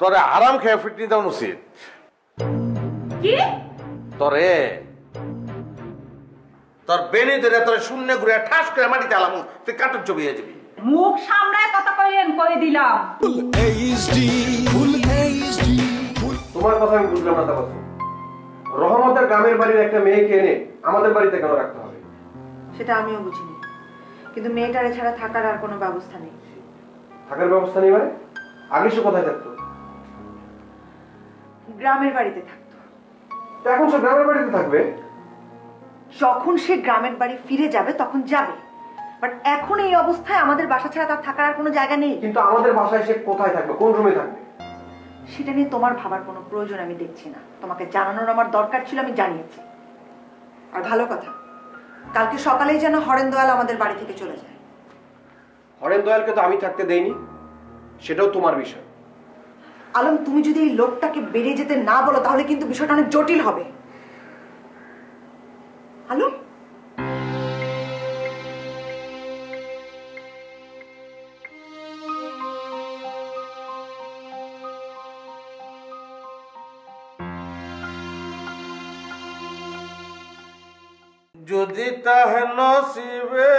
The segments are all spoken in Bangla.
তোরে আরাম খেয়ে ফিটনি দেওয়া উচিত কি? তোরে তোর বেনি ধরে তোর শূন্য ঘুরে ঠাস করে মাটিতে আলাম তুই কাটুর ছবি হয়ে যাবি। মুখ সামলায় কথা কইলেন কই দিলাম। তোমার কথা আমি বুঝলাম না তাবাসু রহমতের গ্রামের বাড়ির একটা মেয়েকে এনে আমাদের বাড়িতে কেন রাখতে হবে? সেটা আমিও বুঝিনি। কিন্তু মেয়েটার এছাড়া থাকার আর কোনো ব্যবস্থা নেই। থাকার ব্যবস্থা নেই মানে? আগে সে কোথায় থাকতো? গ্রামের বাড়িতে থাকতো। এখন সে গ্রামের বাড়িতে থাকবে? যখন সে গ্রামের বাড়ি ফিরে যাবে তখন যাবে। বাট এখন এই অবস্থায় আমাদের বাসা ছাড়া তার থাকার আর কোনো জায়গা নেই। কিন্তু আমাদের বাসায় সে কোথায় থাকবে? কোন রুমে থাকবে? সেটা নিয়ে তোমার ভাবার কোনো প্রয়োজন আমি দেখছি না। তোমাকে জানানোর আমার দরকার ছিল আমি জানিয়েছি। আর ভালো কথা কালকে সকালেই যেন হরেন দয়াল আমাদের বাড়ি থেকে চলে যায়। হরেন দয়ালকে তো আমি থাকতে দেইনি সেটাও তোমার বিষয়। আলম, তুমি যদি এই লোকটাকে বেরিয়ে যেতে না বলো, তাহলে কিন্তু বিষয়টা অনেক জটিল হবে। আলম? যদি তাহে নসিবে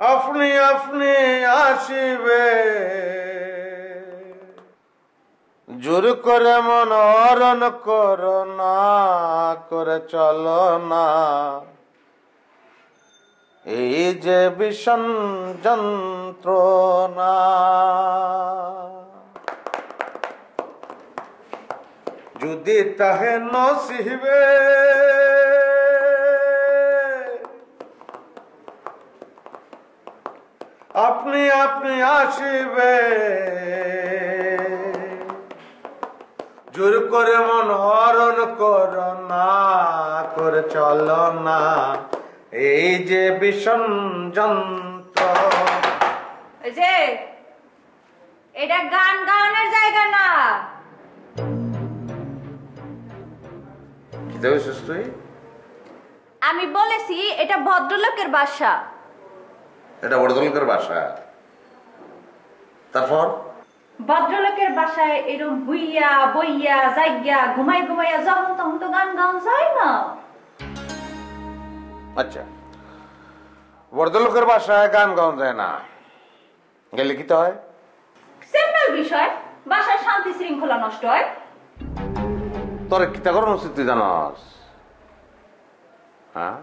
আপনি আপনি আসিবে। জোর করে মন হরণ কর না, করে চলো না। এই যে ভীষণ যন্ত্রণা। যদি তাহে নসিবে আপনি আপনি আসিবে জোর করে মন হরণ কর না করে চল না। এই যে ভীষণ যন্ত্র। যে এটা গান গাওয়ানোর জায়গা না। কি দেখছিস তুই? আমি বলেছি এটা ভদ্রলোকের বাসা। এটা বড়দলকের বাসা। তারপর? ভদ্রলোকের বাসায় এরম হুইয়া বইয়া জাইগা ঘুমাই ঘুমাইয়া যখন তখন তো গান গাওয়া যায় না। আচ্ছা। বড়দলকের বাসায় গান গাওয়া যায় না। গেলে কি তো হয়? সিম্পল বিষয় বাসায় শান্তি শৃঙ্খলা নষ্ট হয়। তোর কিতা করানো উচিত তুই জানস? হ্যাঁ?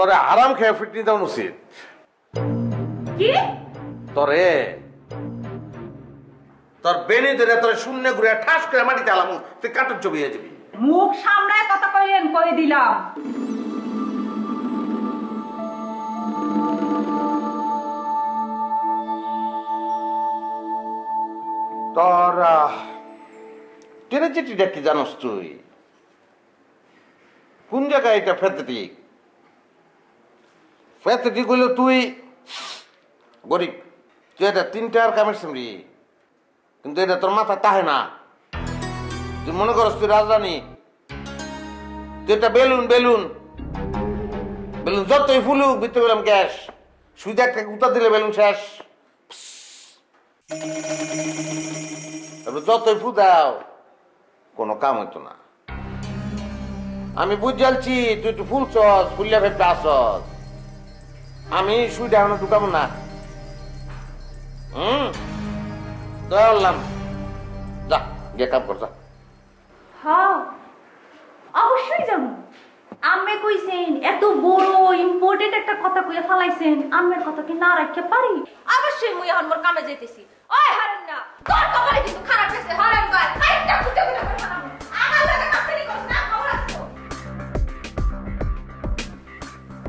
তোরে আরাম খেয়ে ফিটনি দেওয়া উচিত কি? তোরে তোর বেনি ধরে তোর শূন্য ঘুরে ঠাস করে মাটিতে আলাম তুই কাটুর হয়ে যাবি। মুখ সামলায় কথা কইলেন কই দিলাম। তোর ট্রেজেডিটা কি জানস তুই? কোন জায়গায় এটা ফ্যাথেটিক ফ্যাথেটিক হইল তুই? গরিব। তুই এটা তিনটার কামের সামরি। কিন্তু এটা তোর মাথা তাহে না। তুই মনে করস তুই রাজধানী। তুই এটা বেলুন বেলুন। বেলুন যতই ফুলুক, ভিতরে গেলাম গ্যাস। সুইদা একটা উত্তর দিলে বেলুন শেষ। তারপরে যতই ফুদাও কোনো কাম হইতো না। আমি বুঝালছি, তুই একটু ফুলছস ফুলিয়া ভেবে আসস। আমি সুইটা এখনও ঢুকাবো না। হুম? ধরলাম যা গিয়ে কাম কর যা। হ্যাঁ অবশ্যই যাব। আম্মে কইছেন এত বড় ইম্পর্টেন্ট একটা কথা কইয়া ফালাইছেন। আম্মের কথা কি না রাখতে পারি? অবশ্যই মুই এখন মোর কামে যাইতেছি। ওই হারেন না তোর কপালে কিন্তু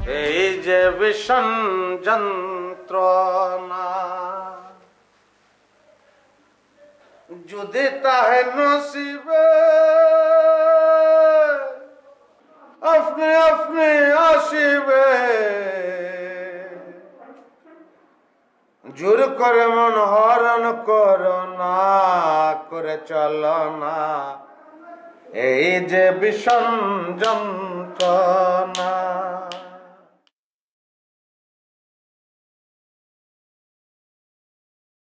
এই যে ভীষণ যন্ত্রণা, যদি তাহে নসিবে, আপনি আপনি আসিবে। জোর করে মন হরণ কর না, করে চল না। এই যে ভীষণ যন্ত্রণা